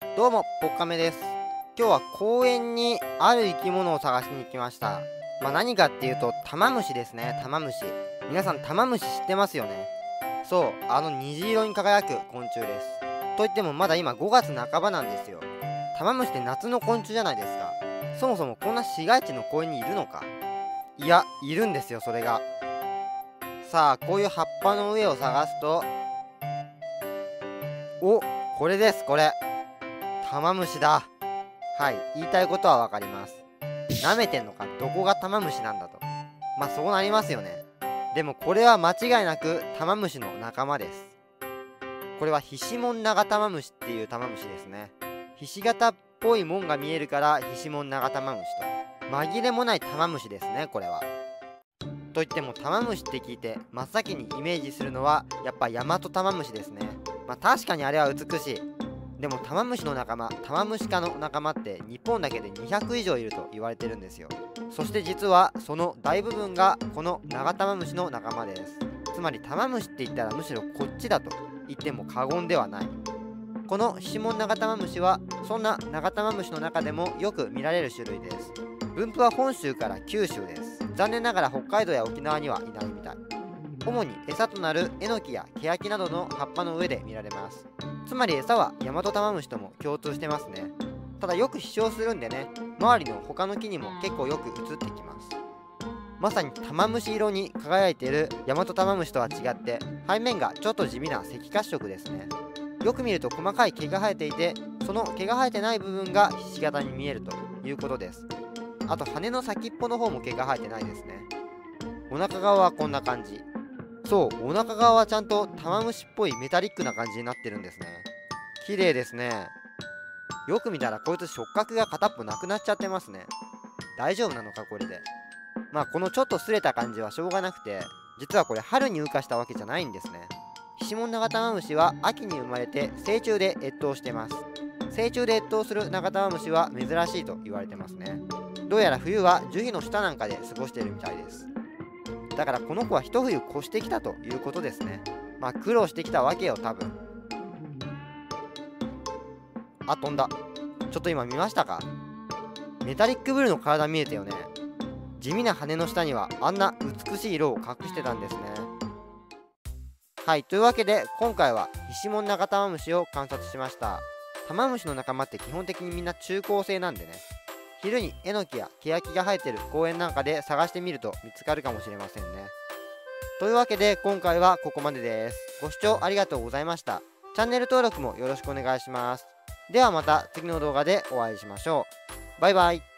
どうも、ポッカメです。今日は公園にある生き物を探しに行きました。まあ、何かっていうと、タマムシですね、タマムシ。皆さん、タマムシ知ってますよね？そう、あの虹色に輝く昆虫です。といっても、まだ今5月半ばなんですよ。タマムシって夏の昆虫じゃないですか。そもそもこんな市街地の公園にいるのか？いや、いるんですよ、それが。さあ、こういう葉っぱの上を探すと、おこれです、これ。タマムシだ。はい、言いたいことはわかります。舐めてんのか、どこがタマムシなんだと。まあそうなりますよね。でもこれは間違いなくタマムシの仲間です。これはヒシモンナガタマムシっていうタマムシですね。ひし形っぽいもんが見えるからヒシモンナガタマムシと。紛れもないタマムシですね、これは。といってもタマムシって聞いて真っ先にイメージするのはやっぱヤマトタマムシですね。まあ確かにあれは美しい。でもタマムシの仲間タマムシ科の仲間って日本だけで200以上いると言われてるんですよ。そして実はその大部分がこのナガタマムシの仲間です。つまりタマムシって言ったらむしろこっちだと言っても過言ではない。このシモンナガタマムシはそんなナガタマムシの中でもよく見られる種類です。分布は本州から九州です。残念ながら北海道や沖縄にはいないみたい。主に餌となるエノキやケヤキなどの葉っぱの上で見られます。つまり餌はヤマトタマムシとも共通してますね。ただよく飛翔するんでね周りの他の木にも結構よく映ってきます。まさにタマムシ色に輝いているヤマトタマムシとは違って背面がちょっと地味な赤褐色ですね。よく見ると細かい毛が生えていてその毛が生えてない部分がひし形に見えるということです。あと羽の先っぽの方も毛が生えてないですね。お腹側はこんな感じ。そうお腹側はちゃんと玉虫っぽいメタリックな感じになってるんですね。綺麗ですね。よく見たらこいつ触覚が片っぽなくなっちゃってますね。大丈夫なのかこれで。まあこのちょっと擦れた感じはしょうがなくて実はこれ春に羽化したわけじゃないんですね。ヒシモンナガタマムシは秋に生まれて成虫で越冬してます。成虫で越冬するナガタマムシは珍しいと言われてますね。どうやら冬は樹皮の下なんかで過ごしているみたいです。だからこの子は一冬越してきたということですね。まあ苦労してきたわけよ多分。あ飛んだ。ちょっと今見ましたか？メタリックブルーの体見えたよね。地味な羽の下にはあんな美しい色を隠してたんですね。はいというわけで今回はヒシモンナガタマムシを観察しました。タマムシの仲間って基本的にみんな中高生なんでね。昼にえのきやケヤキが生えてる公園なんかで探してみると見つかるかもしれませんね。というわけで今回はここまでです。ご視聴ありがとうございました。チャンネル登録もよろしくお願いします。ではまた次の動画でお会いしましょう。バイバイ。